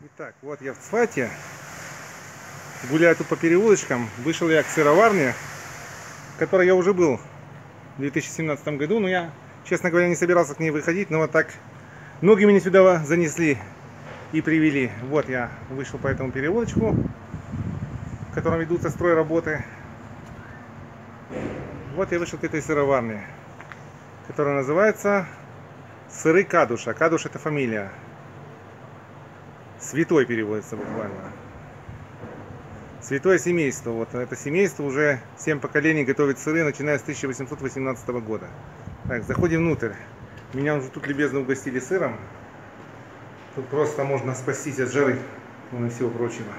Итак, вот я в Цфате. Гуляю тут по переулочкам. Вышел я к сыроварне, в которой я уже был в 2017 году. Но я, честно говоря, не собирался к ней выходить. Но вот так ноги меня сюда занесли и привели. Вот я вышел по этому переулочку, в котором ведутся стройработы. Вот я вышел к этой сыроварне, которая называется Сыры Кадуша. Кадуш это фамилия. Святой переводится буквально. Святое семейство. Вот это семейство уже 7 поколений готовит сыры, начиная с 1818 года. Так, заходим внутрь. Меня уже тут любезно угостили сыром. Тут просто можно спастись от жары ну, и всего прочего.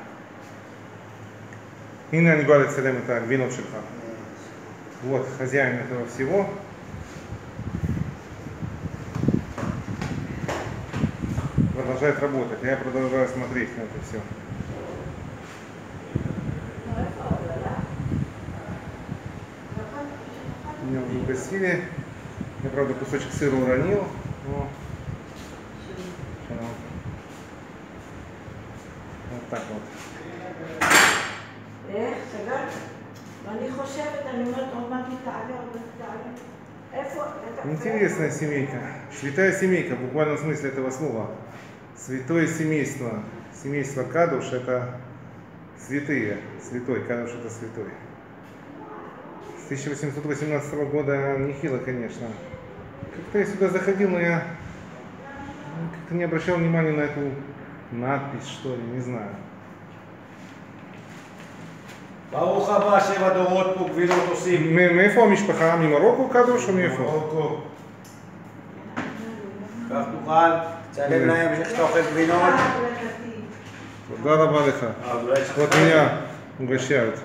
И на Селем это вино Шельха. Вот хозяин этого всего. Продолжает работать. а Я продолжаю смотреть на это все. Меня уже угостили. Я, правда, кусочек сыра уронил. Но... Вот так вот. איך? סגרת? ואני חושבת, אני אומרת, עוד מעט היא תעלה, עוד מעט היא תעלה. איפה? Интересная семейка. Святая семейка, в буквальном смысле этого слова. Святое семейство. Семейство Кадуш это святые. Святой. Кадуш это святой. С 1818 года нехило, конечно. Как-то я сюда заходил, но я ну, как-то не обращал внимания на эту надпись, что ли, не знаю. ברוך הבא, שבע דורות פה גבינות עושים. מ- מאיפה המשפחה? ממרוקו קדוש או מאיפה? מרוקו. כך תוכל, תשלם להם שאתה גבינות. תודה רבה לך. זאת פנייה, מוגשיירת.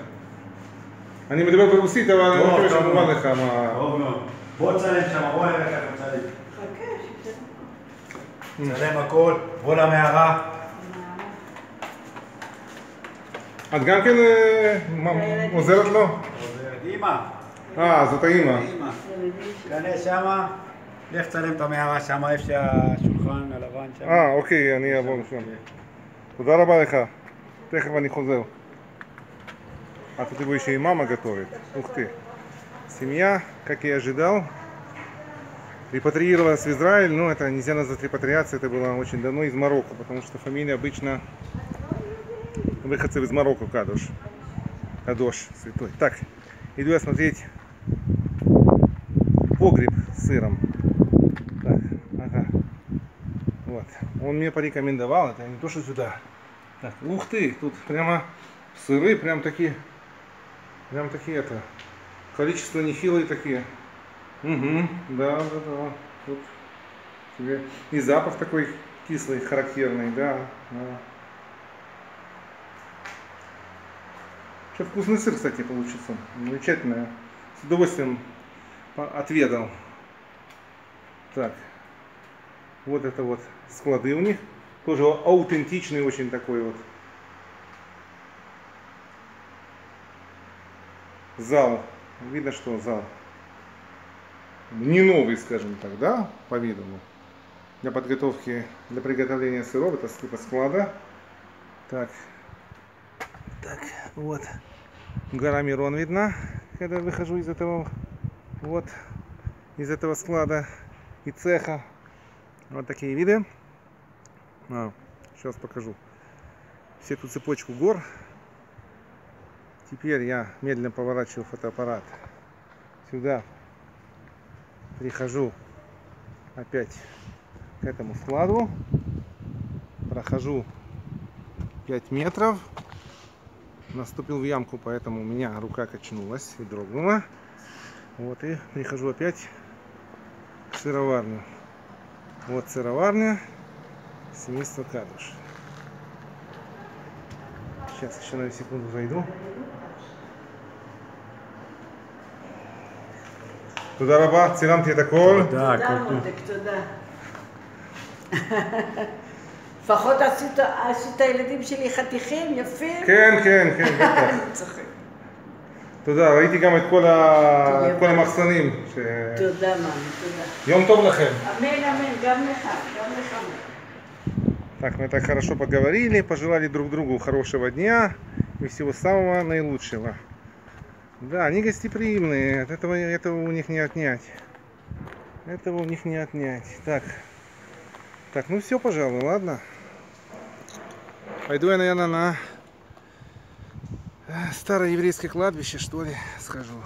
אני מדבר ברוסית, אבל אני לא מקווה שאני אומר לך מה... טוב מאוד. בוא תצלם שם, בוא נראה ככה תצלם. תצלם הכל, בוא למערה. את גם כן אה, עוזרת לו? עוזרת. אימא. אה, זאת האימא. אימא. כנס שמה. לך תצלם את המערה שמה, איפה שהשולחן הלבן שם. אה, אוקיי, אני אעבור לשם. תודה רבה לך. תכף אני חוזר. А тут его еще и мама готовит. Ух ты. Семья, как я и ожидал, репатриировалась в Израиль. Но это нельзя назвать репатриацией, это было очень давно из Марокко, потому что фамилия обычно выходцев из Марокко Кадош. Кадош, святой. Так, иду я смотреть погреб с сыром. Вот. Он мне порекомендовал, это не то, что сюда. Так, ух ты, тут прямо сыры, прям такие, прям такие это, количество нехилые такие. Угу, да, да, да. Тут тебе и запах такой кислый, характерный, да. да. Что вкусный сыр, кстати, получится. Замечательно. С удовольствием отведал. Так. Вот это вот склады у них. Тоже аутентичный очень такой вот. Зал. Видно, что зал. Не новый, скажем так, да, по виду. Для подготовки, для приготовления сыров, это типа склада. Так. Так, вот. Гора Мирон видна, когда выхожу из этого, вот, из этого склада и цеха. Вот такие виды. А, сейчас покажу. Всю эту цепочку гор. Теперь я медленно поворачиваю фотоаппарат сюда. Прихожу опять к этому складу. Прохожу 5 метров. Наступил в ямку, поэтому у меня рука качнулась и дрогнула. Вот и прихожу опять к сыроварню. Вот сыроварня семейства Кадуш. Сейчас еще на секунду зайду. תודה רבה, צילמתי את הכל. תודה, תודה הכל טוב. מותק, תודה. לפחות עשית עשית הילדים שלי חתיכים יפים. כן, כן, כן, בטח. אני צוחק. תודה, ראיתי גם את כל ה- את כל המחסנים. ש- תודה, מאמי, תודה. יום טוב לכם. אמן, אמן, גם לך, גם לך. מאמי. Так, мы так хорошо поговорили, пожелали друг другу хорошего дня и всего самого наилучшего. Да, они гостеприимные, от этого, этого у них не отнять. Этого у них не отнять. Так, так, ну все, пожалуй, ладно. Пойду я, наверное, на э, старое еврейское кладбище, что ли, схожу.